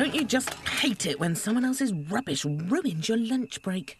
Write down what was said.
Don't you just hate it when someone else's rubbish ruins your lunch break?